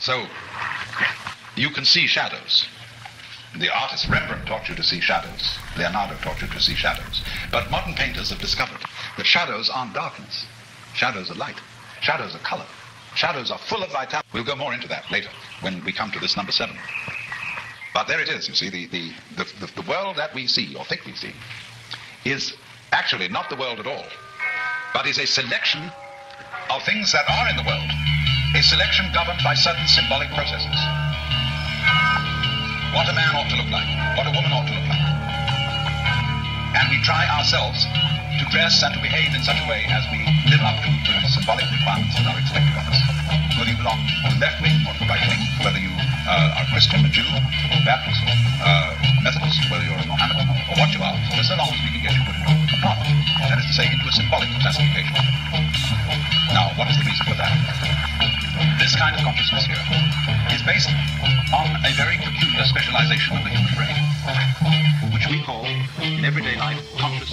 So, you can see shadows. The artist Rembrandt taught you to see shadows. Leonardo taught you to see shadows. But modern painters have discovered that shadows aren't darkness. Shadows are light. Shadows are color. Shadows are full of vitality. We'll go more into that later when we come to this number seven. But there it is, you see, the, the, the, the, the world that we see, or think we see, is actually not the world at all, but is a selection of things that are in the world, a selection governed by certain symbolic processes. What a man ought to look like, what a woman ought to look like. And we try ourselves to dress and to behave in such a way as we live up to the symbolic requirements that are expected of us. Whether you belong to the left wing or the right wing, whether you uh, are Christian, a Jew, or Baptist, uh, Methodist, whether you're a Mohammedan, or what you are, just so long as we can get you put into a part, that is to say, into a symbolic classification. Now, what is the reason for that? This kind of consciousness here is based on a very peculiar specialization of the human brain, which we call, in everyday life, conscious